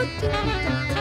なんだ?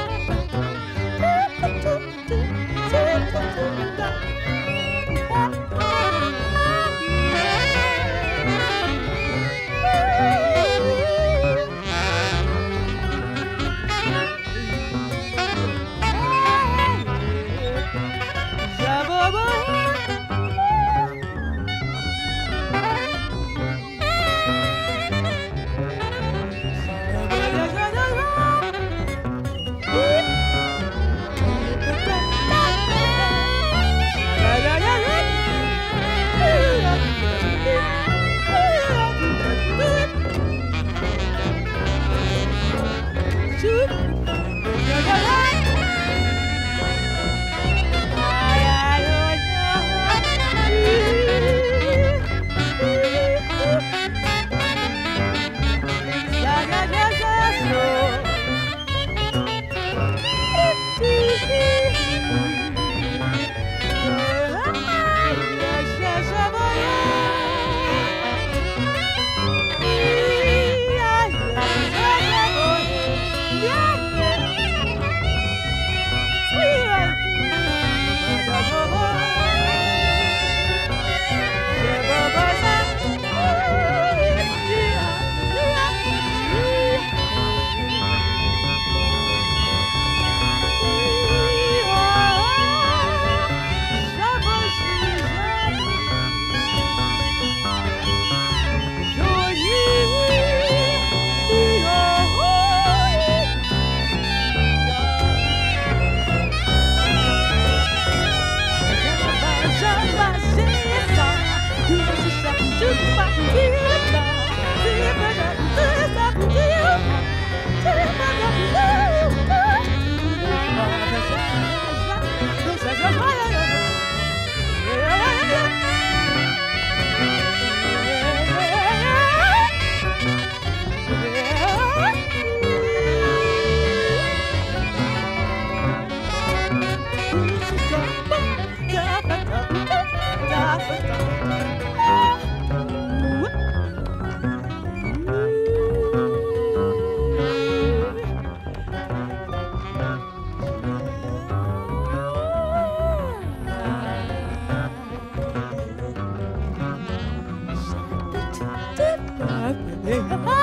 Zip, zip, 诶哈哈